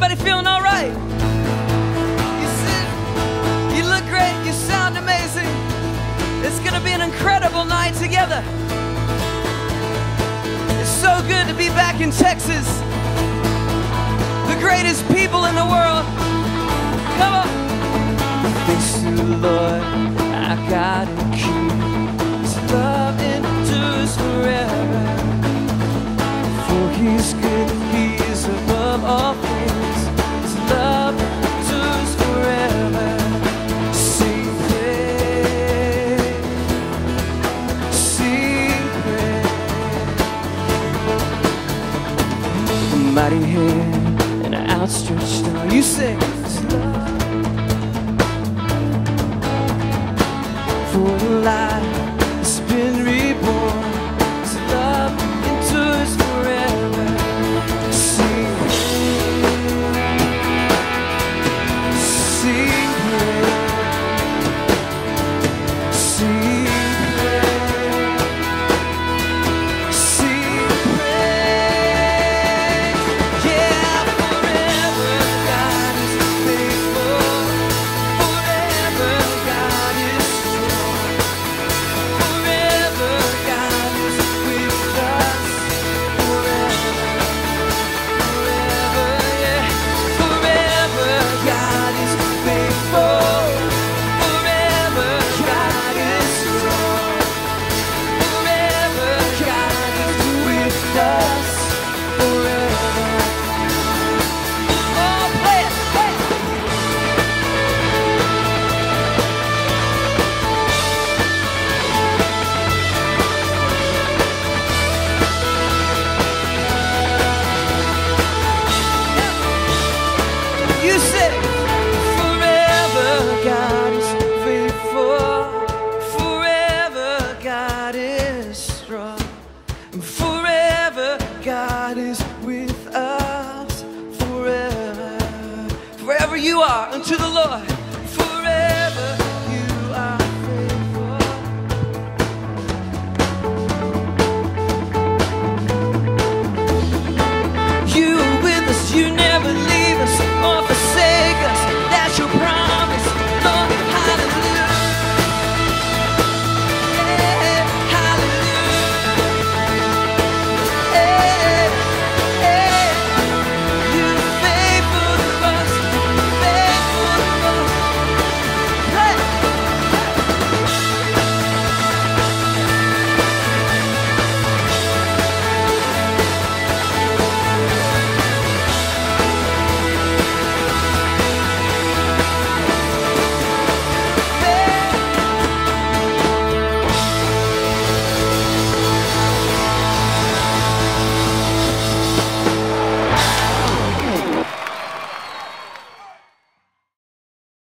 Everybody feeling all right? You sit, you look great, you sound amazing. It's gonna be an incredible night together. It's so good to be back in Texas. The greatest people in the world. Come on. Thanks to the Lord, I got a key. mighty hand and an outstretched arm. You say, it's love for the light. you are unto the Lord.